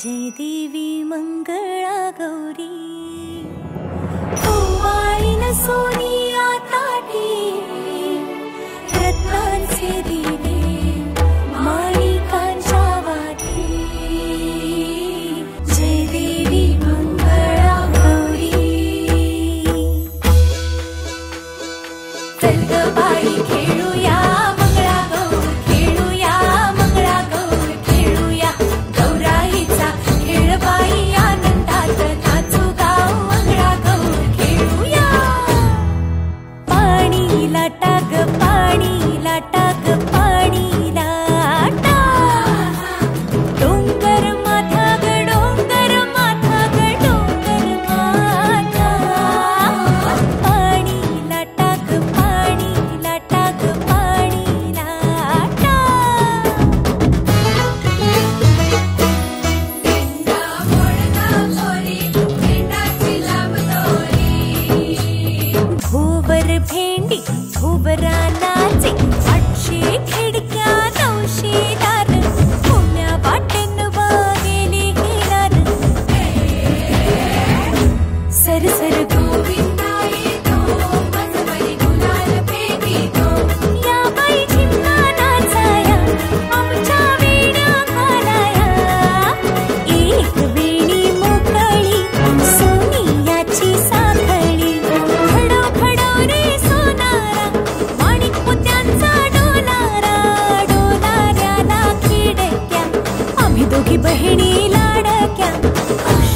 जय देवी Mangala Gauri oh my न सोनिया टाटी खतर से दीने माई का चावाठे जय देवी मंगला गौरी तल्गबाई गबाई ಟಾಟಾ ധുവരാനാച്ചി പക്ഷേ ഖിടിക്കാൻ ഔഷേദാർ പുണ്യപാട്ടെന്നു ബാഗേലി സരി സരി आम्ही दोघी तो बहिणी लाडक्या